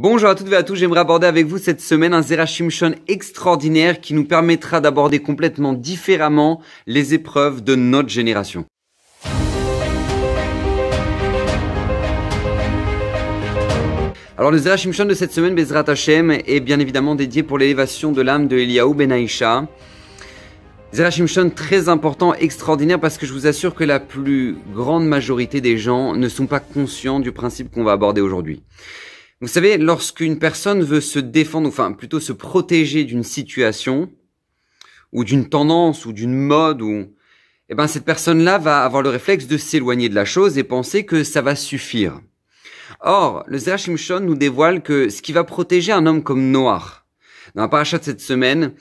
Bonjour à toutes et à tous, j'aimerais aborder avec vous cette semaine un Zerachim extraordinaire qui nous permettra d'aborder complètement différemment les épreuves de notre génération. Alors le Zerachim de cette semaine, Bezrat Hashem, est bien évidemment dédié pour l'élévation de l'âme de Eliaou Ben Aïcha. Zerachim très important, extraordinaire, parce que je vous assure que la plus grande majorité des gens ne sont pas conscients du principe qu'on va aborder aujourd'hui. Vous savez, lorsqu'une personne veut se défendre, enfin plutôt se protéger d'une situation, ou d'une tendance, ou d'une mode, ou eh ben cette personne-là va avoir le réflexe de s'éloigner de la chose et penser que ça va suffire. Or, le Zerachim nous dévoile que ce qui va protéger un homme comme Noir, dans la paracha de cette semaine,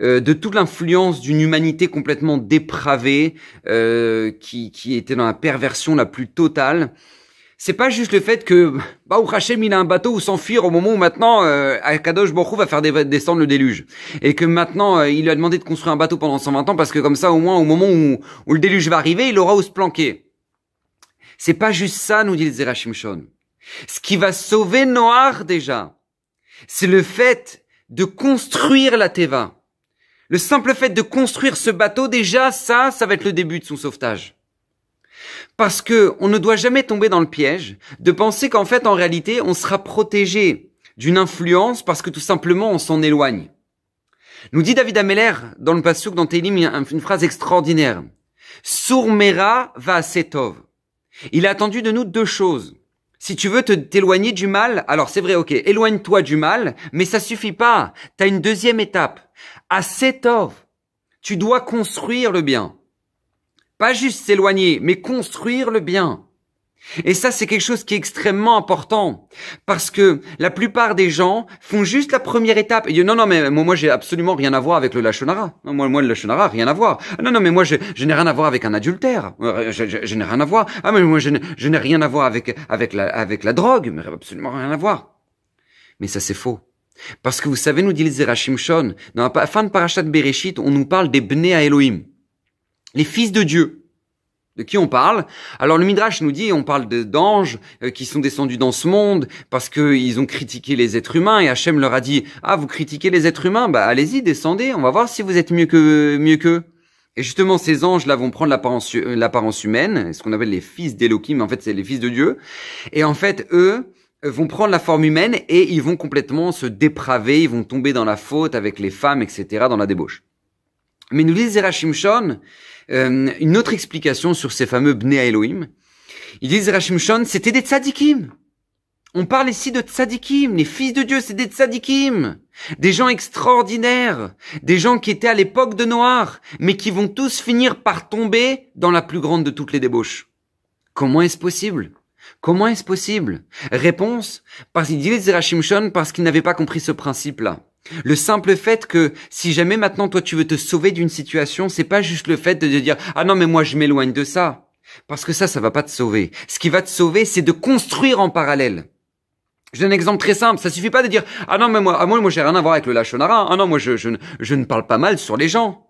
euh, de toute l'influence d'une humanité complètement dépravée, euh, qui, qui était dans la perversion la plus totale, c'est pas juste le fait que bah Hachem il a un bateau où s'enfuir au moment où maintenant euh, Akadosh Baruch va faire descendre le déluge et que maintenant euh, il lui a demandé de construire un bateau pendant 120 ans parce que comme ça au moins au moment où, le déluge va arriver il aura où se planquer. C'est pas juste ça nous dit le Zerachim Ce qui va sauver Noir déjà, c'est le fait de construire la Teva. Le simple fait de construire ce bateau déjà ça ça va être le début de son sauvetage. Parce que on ne doit jamais tomber dans le piège de penser qu'en fait, en réalité, on sera protégé d'une influence parce que tout simplement on s'en éloigne. Nous dit David Ameller dans le passage dans Télim une phrase extraordinaire. Sourmera va setov. Il a attendu de nous deux choses. Si tu veux te t'éloigner du mal, alors c'est vrai, ok, éloigne-toi du mal, mais ça suffit pas. T'as une deuxième étape. À setov, tu dois construire le bien. Pas juste s'éloigner, mais construire le bien. Et ça, c'est quelque chose qui est extrêmement important. Parce que la plupart des gens font juste la première étape. Et non, non, mais moi, moi, j'ai absolument rien à voir avec le lachonara. Moi, le lachonara, rien à voir. Non, non, mais moi, je, n'ai rien à voir avec un adultère. Euh, je, n'ai rien à voir. Ah, mais moi, je, n'ai rien à voir avec, avec la, avec la drogue. Mais absolument rien à voir. Mais ça, c'est faux. Parce que vous savez, nous dit Zerachim Shon, dans la fin de Parashat Bereshit, on nous parle des Bnei à Elohim les fils de Dieu. De qui on parle? Alors le Midrash nous dit, on parle d'anges euh, qui sont descendus dans ce monde parce qu'ils ont critiqué les êtres humains et Hachem leur a dit, ah vous critiquez les êtres humains, bah allez-y, descendez, on va voir si vous êtes mieux que mieux qu'eux. Et justement, ces anges-là vont prendre l'apparence euh, humaine, ce qu'on appelle les fils d'Elohim, en fait c'est les fils de Dieu. Et en fait, eux euh, vont prendre la forme humaine et ils vont complètement se dépraver, ils vont tomber dans la faute avec les femmes, etc., dans la débauche. Mais nous dit Zerachim Shon, euh, une autre explication sur ces fameux Bnei Elohim. Il dit Zerachim Shon, c'était des tzadikim. On parle ici de tzadikim, les fils de Dieu, c'est des tzadikim. Des gens extraordinaires, des gens qui étaient à l'époque de Noir, mais qui vont tous finir par tomber dans la plus grande de toutes les débauches. Comment est-ce possible? Comment est-ce possible? Réponse, parce qu'il dit Zerachim Shon parce qu'il n'avait pas compris ce principe-là. Le simple fait que si jamais maintenant toi tu veux te sauver d'une situation, c'est pas juste le fait de te dire ah non mais moi je m'éloigne de ça parce que ça ça va pas te sauver. Ce qui va te sauver c'est de construire en parallèle. Je donne un exemple très simple, ça suffit pas de dire ah non mais moi ah moi moi j'ai rien à voir avec le lachonara. Ah non moi je, je, je ne parle pas mal sur les gens.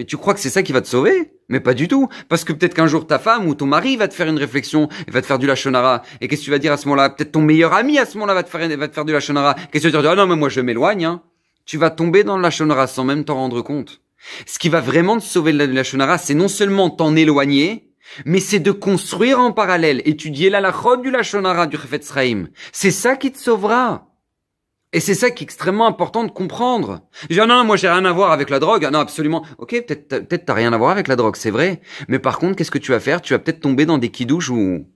Mais tu crois que c'est ça qui va te sauver? Mais pas du tout. Parce que peut-être qu'un jour ta femme ou ton mari va te faire une réflexion et va te faire du lachonara. Et qu'est-ce que tu vas dire à ce moment-là? Peut-être ton meilleur ami à ce moment-là va te faire, faire du lachonara. Qu'est-ce que tu vas dire? Ah non, mais moi je m'éloigne. Hein. Tu vas tomber dans le lachonara sans même t'en rendre compte. Ce qui va vraiment te sauver de la lachonara, c'est non seulement t'en éloigner, mais c'est de construire en parallèle, étudier la lachot du lachonara du Chefetz C'est ça qui te sauvera. Et c'est ça qui est extrêmement important de comprendre. Dis, ah non, moi j'ai rien à voir avec la drogue. Ah non, absolument. Ok, peut-être peut-être t'as rien à voir avec la drogue, c'est vrai. Mais par contre, qu'est-ce que tu vas faire? Tu vas peut-être tomber dans des kidouches où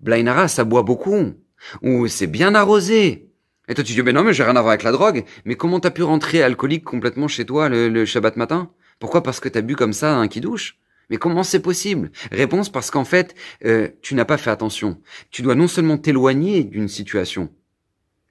Blainara, ça boit beaucoup, où c'est bien arrosé. Et toi tu dis, mais non, mais j'ai rien à voir avec la drogue. Mais comment t'as pu rentrer alcoolique complètement chez toi le, Shabbat matin? Pourquoi Parce que t'as bu comme ça un kidouche? Mais comment c'est possible? Réponse parce qu'en fait, euh, tu n'as pas fait attention. Tu dois non seulement t'éloigner d'une situation,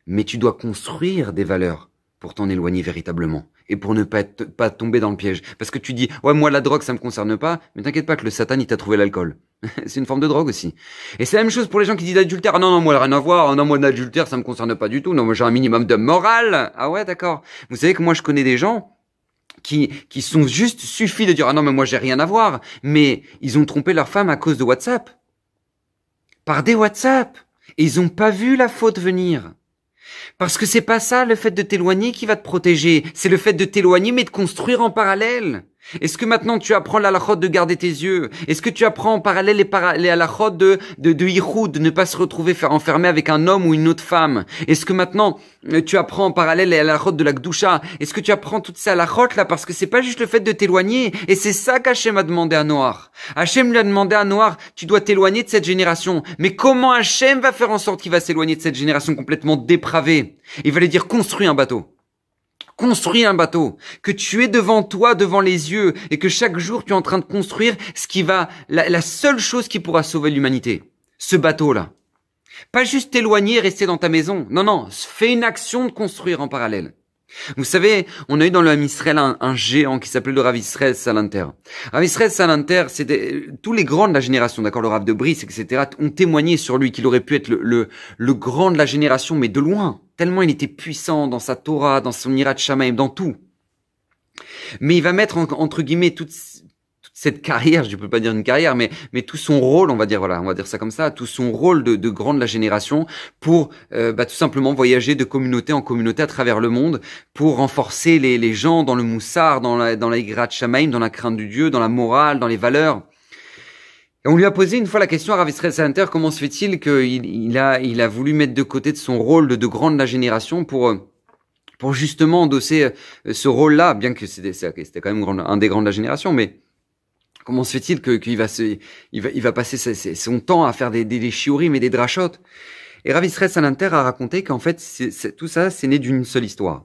mais tu dois construire des valeurs pour t'en éloigner véritablement et pour ne pas, être, pas tomber dans le piège. Parce que tu dis, ouais, moi la drogue ça me concerne pas, mais t'inquiète pas que le satan il t'a trouvé l'alcool. c'est une forme de drogue aussi. Et c'est la même chose pour les gens qui disent adultère. Ah non, non, moi rien à voir. Ah non, moi l'adultère ça me concerne pas du tout. Non, moi j'ai un minimum de morale. Ah ouais, d'accord. Vous savez que moi je connais des gens qui, qui sont juste suffis de dire, ah non, mais moi j'ai rien à voir. Mais ils ont trompé leur femme à cause de WhatsApp. Par des WhatsApp. Et ils ont pas vu la faute venir. Parce que c'est pas ça le fait de t'éloigner qui va te protéger, c'est le fait de t'éloigner mais de construire en parallèle. Est-ce que maintenant tu apprends la halachot de garder tes yeux? Est-ce que tu apprends en parallèle les, para les halachot de, de, de de ne pas se retrouver enfermer avec un homme ou une autre femme? Est-ce que maintenant euh, tu apprends en parallèle les halachot de la gdusha? Est-ce que tu apprends toutes ces halachot là Parce que c'est pas juste le fait de t'éloigner? Et c'est ça qu'Hachem a demandé à Noir. Hachem lui a demandé à Noir, tu dois t'éloigner de cette génération. Mais comment Hachem va faire en sorte qu'il va s'éloigner de cette génération complètement dépravée Il va lui dire construis un bateau construis un bateau, que tu es devant toi, devant les yeux, et que chaque jour tu es en train de construire ce qui va, la, seule chose qui pourra sauver l'humanité. Ce bateau-là. Pas juste t'éloigner et rester dans ta maison. Non, non, fais une action de construire en parallèle. Vous savez, on a eu dans le Israël un, géant qui s'appelait le Rav Israël Salanter. Rav Israël Salanter, c'était tous les grands de la génération, d'accord, le Rav de Brice, etc., ont témoigné sur lui qu'il aurait pu être le, grand de la génération, mais de loin, tellement il était puissant dans sa Torah, dans son Irat Shamaim, dans tout. Mais il va mettre entre guillemets toute cette carrière, je peux pas dire une carrière, mais mais tout son rôle, on va dire voilà, on va dire ça comme ça, tout son rôle de, de grand de la génération pour euh, bah, tout simplement voyager de communauté en communauté à travers le monde pour renforcer les, les gens dans le moussard, dans la dans la Shamaim, dans la crainte du Dieu, dans la morale, dans les valeurs. Et on lui a posé une fois la question à Rav Center, comment se fait-il qu'il il a il a voulu mettre de côté de son rôle de, de grand de la génération pour euh, pour justement endosser euh, ce rôle-là, bien que c'était quand même un des grands de la génération, mais Comment se fait-il qu'il va il va, il va passer son temps à faire des, des, des et des drachotes? Et Rav Salanter a raconté qu'en fait, tout ça, c'est né d'une seule histoire.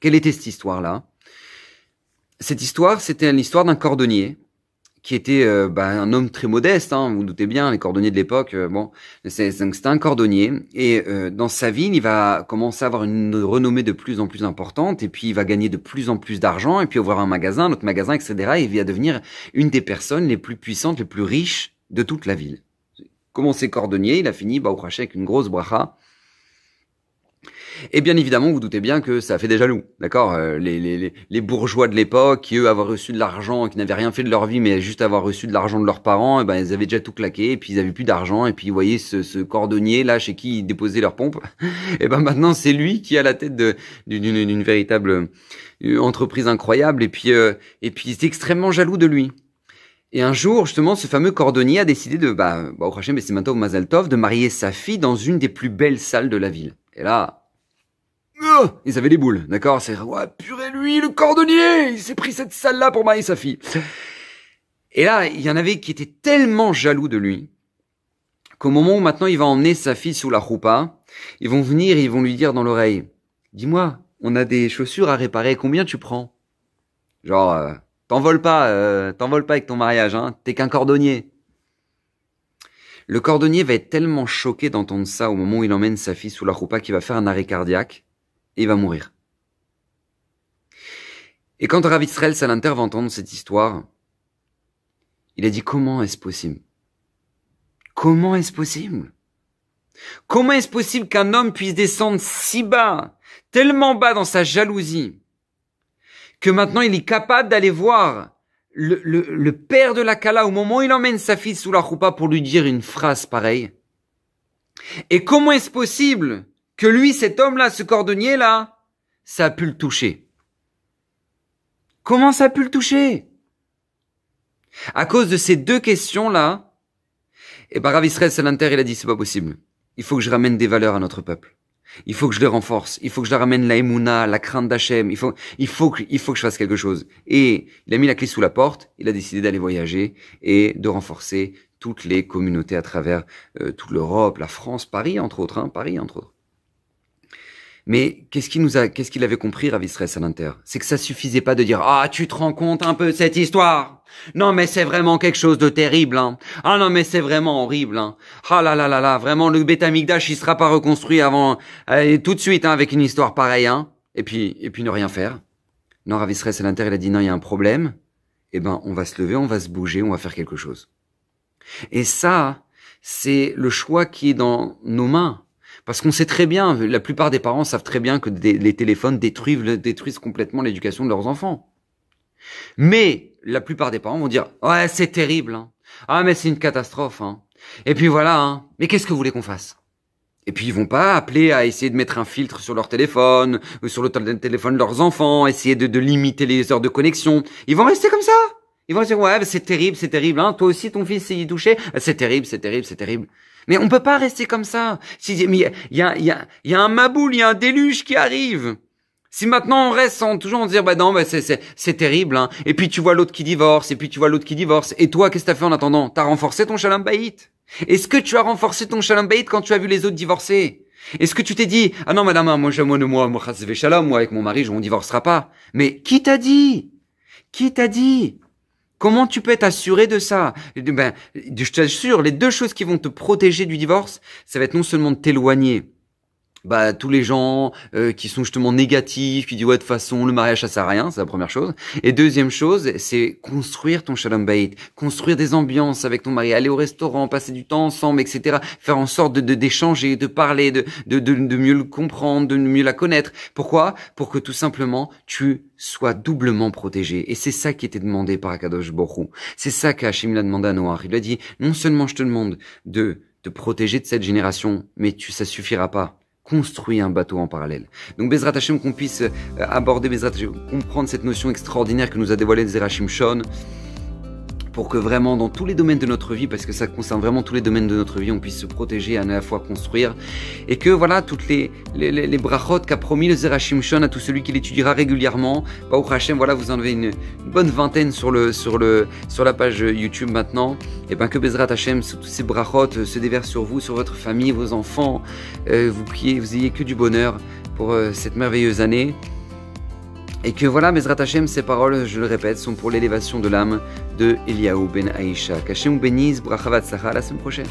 Quelle était cette histoire-là? Cette histoire, c'était l'histoire d'un cordonnier qui était euh, bah, un homme très modeste, hein, vous, vous doutez bien, les cordonniers de l'époque, euh, bon, c'était un cordonnier, et euh, dans sa ville, il va commencer à avoir une renommée de plus en plus importante, et puis il va gagner de plus en plus d'argent, et puis ouvrir un magasin, notre magasin, etc., et il va devenir une des personnes les plus puissantes, les plus riches de toute la ville. Commencé cordonnier, il a fini, bah, au avec une grosse bracha, et bien évidemment, vous doutez bien que ça fait des jaloux, d'accord euh, les, les, les, bourgeois de l'époque, qui eux avaient reçu de l'argent, qui n'avaient rien fait de leur vie, mais juste avoir reçu de l'argent de leurs parents, et eh ben ils avaient déjà tout claqué, et puis ils avaient plus d'argent, et puis vous voyez ce, ce cordonnier là chez qui ils déposaient leurs pompes, et eh ben maintenant c'est lui qui a la tête d'une véritable euh, entreprise incroyable, et puis euh, et puis ils extrêmement jaloux de lui. Et un jour, justement, ce fameux cordonnier a décidé de, bah, bah au mais c'est maintenant Mazaltov, de marier sa fille dans une des plus belles salles de la ville. Et là, Oh, ils avaient des boules, d'accord C'est ouais, purée lui, le cordonnier, il s'est pris cette salle-là pour marier sa fille. Et là, il y en avait qui étaient tellement jaloux de lui qu'au moment où maintenant il va emmener sa fille sous la roupa, ils vont venir et ils vont lui dire dans l'oreille "Dis-moi, on a des chaussures à réparer, combien tu prends? Genre euh, t'envoles pas, euh, t'envoles pas avec ton mariage, hein T'es qu'un cordonnier." Le cordonnier va être tellement choqué d'entendre ça au moment où il emmène sa fille sous la roupa qu'il va faire un arrêt cardiaque il va mourir. Et quand Rav Israël Salanter va entendre cette histoire, il a dit comment est-ce possible? Comment est-ce possible? Comment est-ce possible qu'un homme puisse descendre si bas, tellement bas dans sa jalousie, que maintenant il est capable d'aller voir le, le, père de la Kala au moment où il emmène sa fille sous la roupa pour lui dire une phrase pareille? Et comment est-ce possible que lui, cet homme-là, ce cordonnier-là, ça a pu le toucher. Comment ça a pu le toucher? À cause de ces deux questions-là, et eh ben Rav Salanter, il a dit, c'est pas possible. Il faut que je ramène des valeurs à notre peuple. Il faut que je les renforce. Il faut que je la ramène la émouna, la crainte d'Hachem. Il faut, il faut que, il faut que je fasse quelque chose. Et il a mis la clé sous la porte. Il a décidé d'aller voyager et de renforcer toutes les communautés à travers euh, toute l'Europe, la France, Paris entre autres, hein, Paris entre autres. Mais qu'est-ce qu'il nous a, qu'est-ce qu'il avait compris, Rav Israël Salanter C'est que ça suffisait pas de dire ah tu te rends compte un peu de cette histoire? Non mais c'est vraiment quelque chose de terrible. Hein. Ah non mais c'est vraiment horrible. Hein. Ah là là là là, vraiment le Betamikdash il sera pas reconstruit avant euh, tout de suite hein, avec une histoire pareille. Hein. Et puis et puis ne rien faire. Non, Rav Israël Salanter il a dit non il y a un problème. Eh ben on va se lever, on va se bouger, on va faire quelque chose. Et ça c'est le choix qui est dans nos mains. Parce qu'on sait très bien, la plupart des parents savent très bien que les téléphones détruisent, complètement l'éducation de leurs enfants. Mais la plupart des parents vont dire ouais c'est terrible, hein. ah mais c'est une catastrophe, hein. et puis voilà, hein. mais qu'est-ce que vous voulez qu'on fasse? Et puis ils vont pas appeler à essayer de mettre un filtre sur leur téléphone, ou sur le téléphone de leurs enfants, essayer de, limiter les heures de connexion. Ils vont rester comme ça. Ils vont dire ouais, c'est terrible, c'est terrible. Hein. Toi aussi, ton fils y est touché. C'est terrible, c'est terrible, c'est terrible. Mais on peut pas rester comme ça. Si, il y a, y, a, y, a, y a un maboule, il y a un déluge qui arrive. Si maintenant on reste sans toujours en dire bah non bah c'est terrible hein. Et puis tu vois l'autre qui divorce et puis tu vois l'autre qui divorce. Et toi qu'est-ce que t'as fait en attendant? T'as renforcé ton shalom baït Est-ce que tu as renforcé ton shalom quand tu as vu les autres divorcer? Est-ce que tu t'es dit ah non madame moi moi moi moi moi moi avec mon mari on divorcera pas. Mais qui t'a dit? Qui t'a dit? Comment tu peux être assuré de ça? Ben je t'assure les deux choses qui vont te protéger du divorce, ça va être non seulement de t'éloigner bah tous les gens euh, qui sont justement négatifs, qui disent ouais de toute façon le mariage ça sert à rien, c'est la première chose. Et deuxième chose, c'est construire ton shalom bayit, construire des ambiances avec ton mari, aller au restaurant, passer du temps ensemble, etc. Faire en sorte de d'échanger, de, parler, de, de, de, mieux le comprendre, de mieux la connaître. Pourquoi? Pour que tout simplement tu sois doublement protégé. Et c'est ça qui était demandé par Akadosh Borou. C'est ça qu'Hachim l'a demandé à Noah. Il lui a dit non seulement je te demande de te protéger de cette génération, mais tu ça suffira pas construit un bateau en parallèle. Donc Bezrat Hashem, qu'on puisse euh, aborder Bezrat comprendre cette notion extraordinaire que nous a dévoilée Zerachim Shon, pour que vraiment dans tous les domaines de notre vie, parce que ça concerne vraiment tous les domaines de notre vie, on puisse se protéger, à la fois construire, et que voilà, toutes les, les, brachot qu'a promis le Zerachim Shon à tout celui qui l'étudiera régulièrement, bah, au Hashem, voilà, vous en avez une, bonne vingtaine sur, le, sur, le, sur la page YouTube maintenant, et bien que Bezrat Hashem, tous ces brachot euh, se déversent sur vous, sur votre famille, vos enfants, euh, vous ayez que du bonheur pour euh, cette merveilleuse année. Et que voilà, Bezrat Hashem, ces paroles, je le répète, sont pour l'élévation de l'âme de Eliaou ben Aïcha. Qu'Hachem bénisse, brachavat la semaine prochaine.